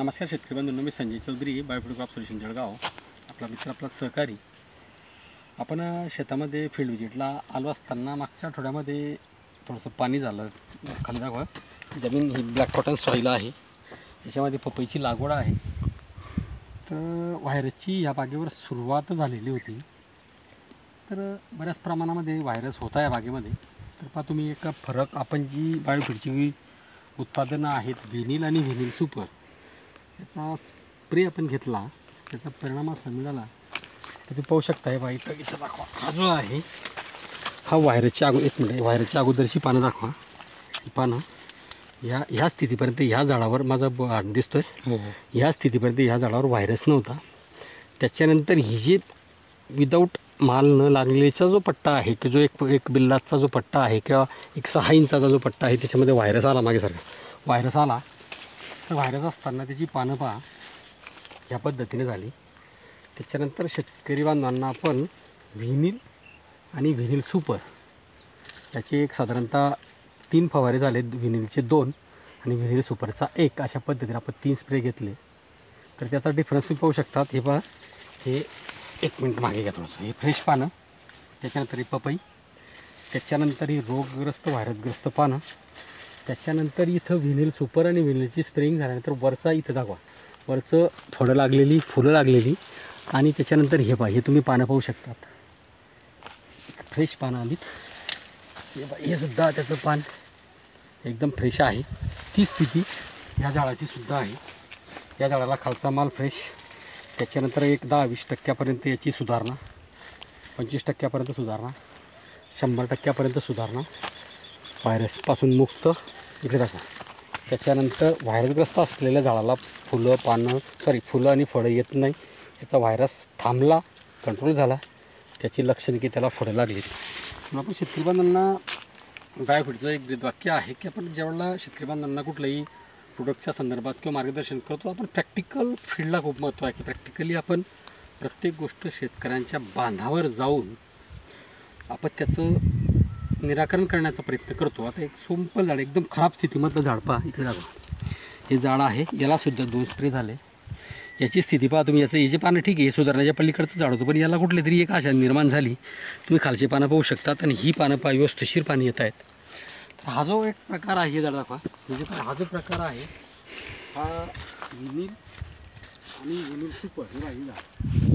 नमस्कार शेतकरी बंधूंनो मी Sanjay Chaudhari biofood crop solution Jalgaon. आपला मित्र आपला सहकारी. आपण शेतामध्ये फील्ड विजिटला आलो असताना मागच्या आठवड्यामध्ये थोडंसं पाणी झालं खाली दाखवा जमीन ही ब्लॅक कॉटन सॉईल आहे. त्याच्यामध्ये पपईची लागवड आहे. तर व्हायरसची या बागेवर सुरुवात झालेली होती. तर बऱ्याच प्रमाणामध्ये व्हायरस होता या बागेमध्ये. तर पहा तुम्ही एक फरक आपण जी बायोफिडची उत्पादनं आहेत व्हिनिल आणि व्हिनिल सुपर याचा स्प्रे आपण घेतला त्याचा परिणाम असा मिळाला तर तुम्ही पाहू शकता हे बा इथं इथं दाखवा. हा जो आहे. हा व्हायरसच्या अगो एक मिनिट व्हायरसच्या अगोदरची पानं दाखवा. ही पानं ह्या ह्या स्थितीपर्यंत ह्या झाडावर माझा ब दिसतोय. ह्या स्थितीपर्यंत ह्या झाडावर व्हायरस नव्हता. त्याच्यानंतर ही जी विदाऊट माल न लागलेचा जो पट्टा आहे की जो एक एक बिल्लाचा जो पट्टा आहे किंवा एक सहा इंचाचा जो पट्टा आहे त्याच्यामध्ये व्हायरस आला मागेसारखा व्हायरस आला तर व्हायरस असताना त्याची पानं पहा. ह्या पद्धतीने झाली. त्याच्यानंतर शेतकरी बांधवांना आपण व्हिनिल आणि व्हिनिल सुपर याचे एक साधारणतः तीन फवारे झाले व्हिनिलचे दोन आणि व्हिनिल सुपरचा एक. अशा पद्धतीने आपण तीन स्प्रे घेतले. तर त्याचा डिफरन्स तुम्ही पाहू शकतात. हे पहा. हे एक मिनिट मागे घ्या थोडंसं. हे फ्रेश पानं. त्याच्यानंतर ही पपई. त्याच्यानंतर ही रोगग्रस्त व्हायरसग्रस्त पानं. त्याच्यानंतर इथं व्हिनिल सुपर आणि व्हिनिलची स्प्रेइंग झाल्यानंतर वरचा इथं दाखवा. वरचं थोडं लागलेली फुलं लागलेली. आणि त्याच्यानंतर हे पहा हे तुम्ही पानं पाहू शकतात. फ्रेश पानं आलीत. हे पहा हे सुद्धा त्याचं पान एकदम फ्रेश आहे. ती स्थिती ह्या झाडाची सुद्धा आहे. या झाडाला खालचा माल फ्रेश त्याच्यानंतर एक दहा वीस टक्क्यापर्यंत याची सुधारणा. पंचवीस टक्क्यापर्यंत सुधारणा. शंभर टक्क्यापर्यंत सुधारणा. व्हायरसपासून मुक्त. इकडे दाखवा. त्याच्यानंतर व्हायरसग्रस्त असलेल्या झाडाला फुलं पानं सॉरी फुलं आणि फळं येत नाही. याचा व्हायरस थांबला कंट्रोल झाला. त्याची लक्षणे की त्याला फळं लागली म्हणून आपण शेतकरी बांधवांना बायोफिटचं एक वाक्य आहे की आपण ज्यावेळेला शेतकरी बांधवांना कुठलंही प्रोडक्टच्या संदर्भात किंवा मार्गदर्शन करतो आपण प्रॅक्टिकल फील्डला खूप महत्त्व आहे की प्रॅक्टिकली आपण प्रत्येक गोष्ट शेतकऱ्यांच्या बांधावर जाऊन आपण त्याचं निराकरण करण्याचा प्रयत्न करतो. आता एक सोंपल झाड एकदम खराब स्थितीमधलं झाड पहा. इकडे दाखवा हे झाड आहे. यालासुद्धा दोन स्प्रे झाले. याची स्थिती पहा तुम्ही. याचं याचे पानं ठीक आहे. सुधारण्याच्या पलीकडचं झाड होतं. पण याला कुठली तरी एक आशा निर्माण झाली. तुम्ही खालचे पानं पाहू शकतात आणि ही पानं पहा. व्यवस्थिशीर पाणी येत आहेत. तर हा जो एक प्रकार आहे हे झाड दाखवा. म्हणजे हा जो प्रकार आहे हा विनील आणि विनील सुपर. हे हे झाड.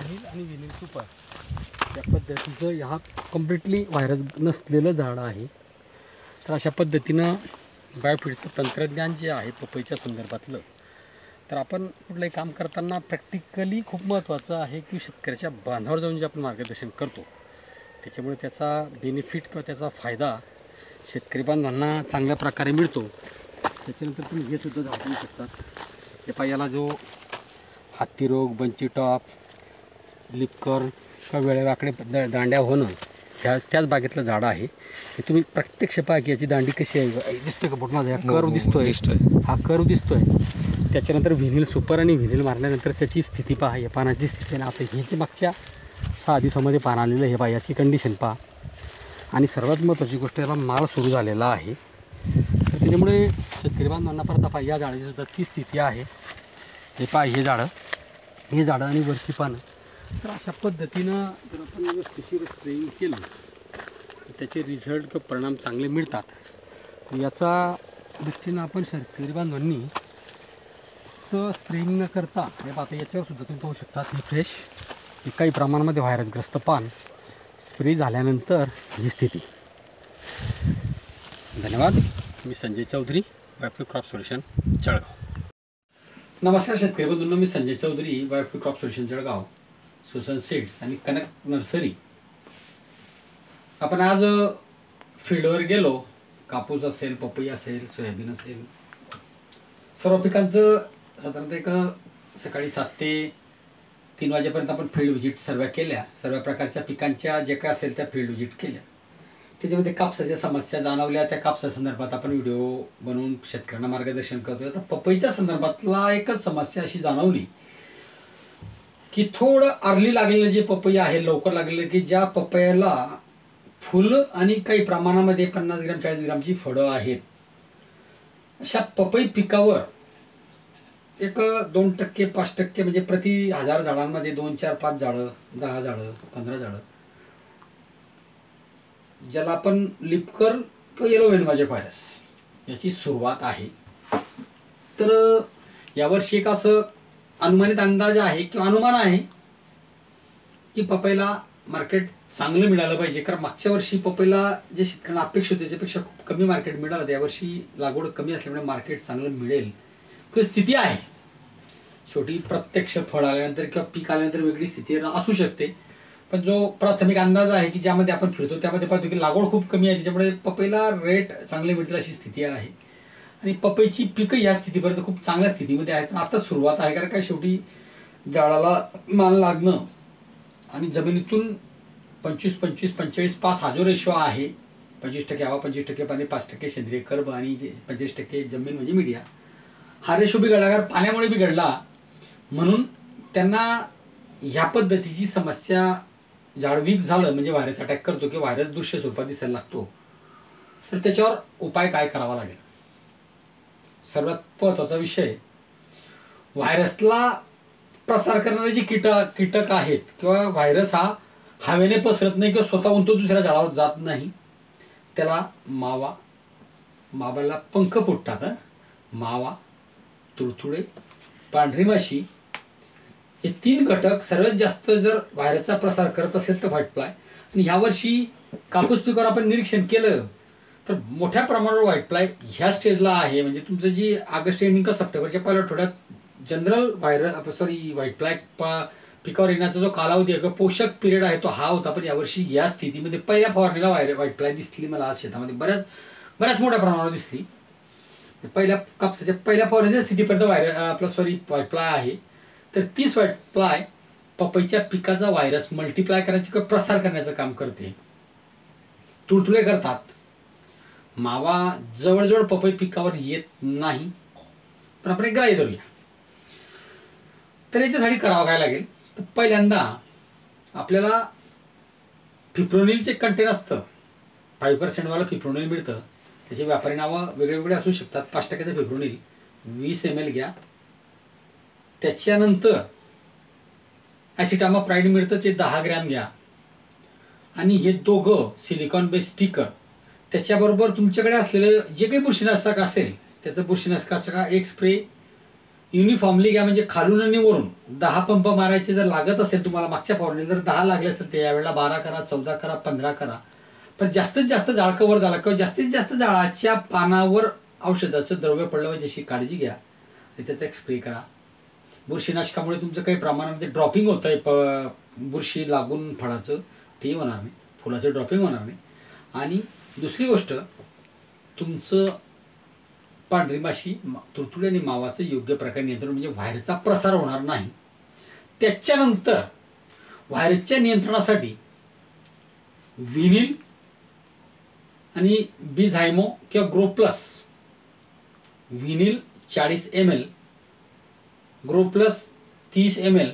हे आणि विनील सुपर. या पद्धतीचं ह्या कम्प्लिटली व्हायरस नसलेलं झाड आहे. तर अशा पद्धतीनं बायोफिडचं तंत्रज्ञान जे आहे पपईच्या संदर्भातलं तर आपण कुठलंही काम करताना प्रॅक्टिकली खूप महत्त्वाचं आहे की शेतकऱ्याच्या बांधावर जाऊन जे आपण मार्गदर्शन करतो त्याच्यामुळे त्याचा बेनिफिट किंवा त्याचा फायदा शेतकरी बांधवांना चांगल्या प्रकारे मिळतो. त्याच्यानंतर तुम्ही हे सुद्धा झाड शकतात. हे पायाला जो हत्ती रोग बंची टॉप लिपकर किंवा वेळेवाकडे द दांड्या होणं ह्या त्याच बागेतलं झाड आहे. हे तुम्ही प्रत्यक्ष पहा की याची दांडी कशी आहे. दिसतोय का बोट माझा? कर्व दिसतोय. दिसतोय. हा कर्व दिसतोय. त्याच्यानंतर व्हिनिल सुपर आणि व्हिनिल मारल्यानंतर त्याची स्थिती पहा. या पानाची स्थिती आणि आता ह्याची मागच्या सहा दिवसामध्ये पान आलेलं हे पहा याची कंडिशन पहा. आणि सर्वात महत्त्वाची गोष्ट याला माल सुरू झालेला आहे. तर त्याच्यामुळे शेतकरी बांधवांना परत पहा या झाडाची सुद्धा ती स्थिती आहे. हे पहा हे झाडं. हे झाडं आणि वरची पानं. तर अशा पद्धतीनं जर आपण व्यवस्थिशीर स्प्रेइंग केलं तर त्याचे रिझल्ट किंवा परिणाम चांगले मिळतात. याचा दृष्टीनं आपण शेतकरी बांधवांनी फक्त स्प्रेइंग न करता हे आता याच्यावर सुद्धा तुम्ही पाहू शकता ही फ्रेश ही काही प्रमाणामध्ये व्हायरसग्रस्त पान स्प्रे झाल्यानंतर ही स्थिती. धन्यवाद. मी Sanjay Chaudhari biofood crop solution Jalgaon. नमस्कार शेतकरी बंधूंना मी Sanjay Chaudhari biofood crop solution Jalgaon. Susan seeds आणि कनक नर्सरी. आपण आज फील्डवर गेलो. कापूस असेल पपई असेल सोयाबीन असेल. सर्व पिकांचं साधारणतः एक सकाळी सात ते तीन वाजेपर्यंत आपण फील्ड व्हिजिट सर्व केल्या. सर्व प्रकारच्या पिकांच्या जे काय असेल त्या फील्ड व्हिजिट केल्या. त्याच्यामध्ये कापसाच्या समस्या जाणवल्या. त्या कापसा संदर्भात आपण व्हिडिओ बनवून शेतकऱ्यांना मार्गदर्शन करतोय. तर पपईच्या संदर्भातला एकच समस्या अशी जाणवली की थोडं अर्ली लागलेलं जे पपई आहे लवकर लागलेलं की ज्या पपयाला फुलं आणि काही प्रमाणामध्ये पन्नास ग्राम चाळीस ग्रामची फळं आहेत. अशा पपई पिकावर एक दोन टक्के पाच टक्के म्हणजे प्रति हजार झाडांमध्ये दोन चार पाच झाडं दहा झाडं पंधरा झाडं ज्याला आपण लिपकर किंवा येलो वेनमाजे व्हायरस याची सुरुवात आहे. तर यावर्षी एक असं अनुमानित अंदाज आहे किंवा अनुमान आहे की पपईला मार्केट चांगलं मिळालं पाहिजे. कारण मागच्या वर्षी पपईला जे शेतकऱ्यांना अपेक्षा होती त्याच्यापेक्षा खूप कमी मार्केट मिळालं यावर्षी लागवड कमी असल्यामुळे मार्केट चांगलं मिळेल. किंवा स्थिती आहे. शेवटी प्रत्यक्ष फळ आल्यानंतर किंवा पीक आल्यानंतर वेगळी स्थिती असू शकते. पण जो प्राथमिक अंदाज आहे की ज्यामध्ये आपण फिरतो त्यामध्ये पाहतो की लागवड खूप कमी आहे. त्याच्यामुळे पपईला रेट चांगले मिळतील अशी स्थिती आहे. आणि पपईची पिकं या स्थितीपर्यंत खूप चांगल्या स्थितीमध्ये आहेत. पण आता सुरुवात आहे कारण काय शेवटी झाडाला मान लागणं आणि जमिनीतून पंचवीस पंचवीस पंचेचाळीस पाच हा जो रेशो आहे पंचवीस टक्के हवा पंचवीस टक्के पाणी पाच टक्के सेंद्रिय कर्ब आणि जे पंचवीस टक्के जमीन म्हणजे मीडिया हा रेशो बिघडला कारण पाण्यामुळे बिघडला. म्हणून त्यांना ह्या पद्धतीची समस्या झाड वीक झालं म्हणजे व्हायरस अटॅक करतो किंवा व्हायरस दृश्य स्वरूपात दिसायला लागतो. तर त्याच्यावर उपाय काय करावा लागेल? सर्वात महत्त्वाचा विषय. व्हायरसला प्रसार करणारे जे कीटक कीटक आहेत किंवा व्हायरस हा हवेने पसरत नाही किंवा स्वतःहून तो दुसऱ्या झाडावर जात नाही त्याला मावा मावाला पंख फुटतात मावा तुडतुडे पांढरी माशी हे तीन घटक सर्वात जास्त जर व्हायरसचा प्रसार करत असेल तर व्हाईट फ्लाय. आणि ह्यावर्षी कापूस पिकावर आपण निरीक्षण केलं तर मोठ्या प्रमाणावर व्हाईट फ्लाय ह्या स्टेजला आहे. म्हणजे तुमचं जी ऑगस्ट एंडिंग का सप्टेंबरच्या पहिल्या आठवड्यात general virus sorry white fly पिकावर येण्याचा जो कालावधी आहे किंवा पोषक पिरियड आहे तो हा होता. पण यावर्षी या स्थितीमध्ये पहिल्या फवारणीला व्हायर व्हाईट फ्लाय दिसली मला आज शेतामध्ये. बऱ्याच बऱ्याच मोठ्या प्रमाणावर दिसली. म्हणजे पहिल्या कापसाच्या पहिल्या फवारणीच्या स्थितीपर्यंत व्हायर आपला सॉरी व्हाईट फ्लाय आहे. तर तीच व्हाईट फ्लाय पपईच्या पिकाचा व्हायरस मल्टिप्लाय करण्याचे किंवा प्रसार करण्याचं काम करते. तुडतुडे करतात. मावा जवळजवळ पपई पिकावर येत नाही. पण आपण एक ग्राही धरूया. तर याच्यासाठी करावं काय लागेल? तर पहिल्यांदा आपल्याला फिप्रोनिलचे कंटेन असतं. फाईव्ह पर्सेंटवाला फिप्रोनिल मिळतं. त्याचे व्यापारी नावं वेगळेवेगळे असू शकतात. पाच टक्क्याचं फिप्रोनिल वीस एम एल घ्या. त्याच्यानंतर ॲसिटामा प्राईड मिळतं ते दहा ग्रॅम घ्या. आणि हे दोघं सिलिकॉन बेस स्टिकर त्याच्याबरोबर तुमच्याकडे असलेलं जे काही बुरशीनाशक असेल त्याचं बुरशीनाशकाचा एक स्प्रे युनिफॉर्मली घ्या म्हणजे खालून आणि वरून. दहा पंप मारायचे जर लागत असेल तुम्हाला मागच्या फवारणी जर दहा लागले असेल तर यावेळेला बारा करा चौदा करा पंधरा करा. पण जास्तीत जास्त जाळ कवर झाला किंवा जास्तीत जास्त जाळाच्या पानावर औषधाचं द्रव्य पडलं पाहिजे अशी काळजी घ्या. आणि त्याचा एक स्प्रे करा. बुरशीनाशकामुळे तुमचं काही प्रमाणामध्ये ड्रॉपिंग होतं आहे प बुरशी लागून फळाचं. ते होणार नाही. फुलाचं ड्रॉपिंग होणार नाही. आणि दुसरी गोष्ट तुमचं पांढरी माशी मा- आणि मावाचं योग्य प्रकारे नियंत्रण म्हणजे व्हायरचा प्रसार होणार नाही. त्याच्यानंतर व्हायरसच्या नियंत्रणासाठी विनिल आणि बिझायमो किंवा ग्रो प्लस विनिल चाळीस एम एल ग्रो प्लस तीस एम एल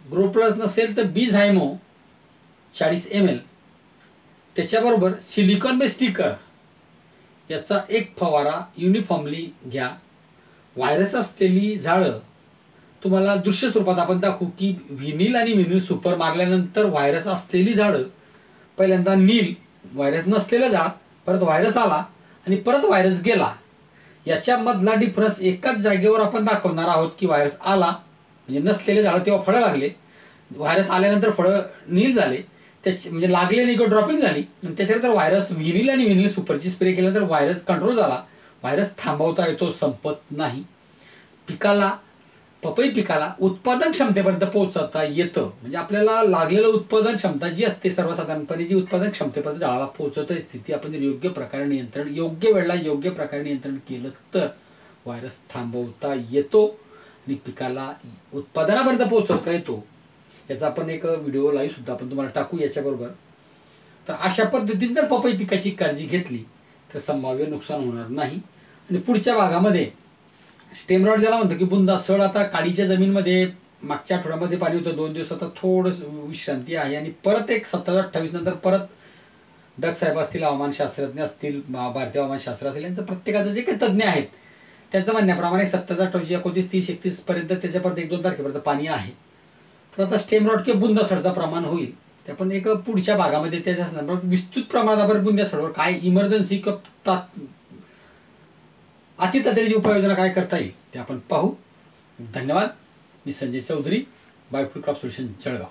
ग्रो प्लस नसेल तर बिझायमो चाळीस एम एल त्याच्याबरोबर सिलिकॉन बेस स्टिकर याचा एक फवारा युनिफॉर्मली घ्या. व्हायरस असलेली झाडं तुम्हाला दृश्य स्वरूपात आपण दाखवू की व्हिनिल आणि व्हिनिल सुपर मारल्यानंतर व्हायरस असलेली झाडं पहिल्यांदा नील व्हायरस नसलेलं झाड परत व्हायरस आला आणि परत व्हायरस गेला. याच्यामधला डिफरन्स एकाच जागेवर आपण दाखवणार आहोत की व्हायरस आला म्हणजे नसलेले झाडं तेव्हा फळं लागले. व्हायरस आल्यानंतर फळं नील झाले. त्याची म्हणजे लागले नाही किंवा ड्रॉपिंग झाली. आणि त्याच्यानंतर व्हायरस व्हिनिल आणि व्हिनिल सुपरची स्प्रे केल्यानंतर व्हायरस कंट्रोल झाला. व्हायरस थांबवता येतो संपत नाही. पिकाला पपई पिकाला उत्पादन क्षमतेपर्यंत पोहोचवता येतं. म्हणजे आपल्याला लागलेलं उत्पादन क्षमता जी असते सर्वसाधारणपणे जी उत्पादन क्षमतेपर्यंत झाडाला पोहोचवतं स्थिती आपण जर योग्य प्रकारे नियंत्रण योग्य वेळेला योग्य प्रकारे नियंत्रण केलं तर व्हायरस थांबवता येतो आणि पिकाला उत्पादनापर्यंत पोहोचवता येतो. याचा आपण एक व्हिडिओ लाईव्ह सुद्धा आपण तुम्हाला टाकू याच्याबरोबर. तर अशा पद्धतीने जर पपई पिकाची काळजी घेतली तर संभाव्य नुकसान होणार नाही. आणि पुढच्या भागामध्ये स्टेम रॉड ज्याला म्हणतो की बुंदा सड आता काडीच्या जमीनमध्ये मागच्या आठवड्यामध्ये पाणी होतं दोन दिवस आता थोडं विश्रांती आहे. आणि परत एक सत्तावीस अठ्ठावीस नंतर परत डग साहेब असतील हवामानशास्त्रज्ञ असतील मा- भारतीय हवामानशास्त्र असेल यांचं प्रत्येकाचं जे काही तज्ज्ञ आहेत त्याचं म्हणण्याप्रमाणे सत्तावीस अठ्ठावीस एकोणतीस तीस एकतीस पर्यंत त्याच्यापर्यंत एक दोन तारखेपर्यंत पाणी आहे. तर आता स्टेम रॉड किंवा बुंदासडचं प्रमाण होईल. ते आपण एक पुढच्या भागामध्ये त्याच्या विस्तृत प्रमाणात आपण बुंदासडवर काय इमर्जन्सी किंवा तात अतितातडीची उपाययोजना काय करता येईल ते आपण पाहू. धन्यवाद. मी Sanjay Chaudhari biofood crop solution Jalgaon.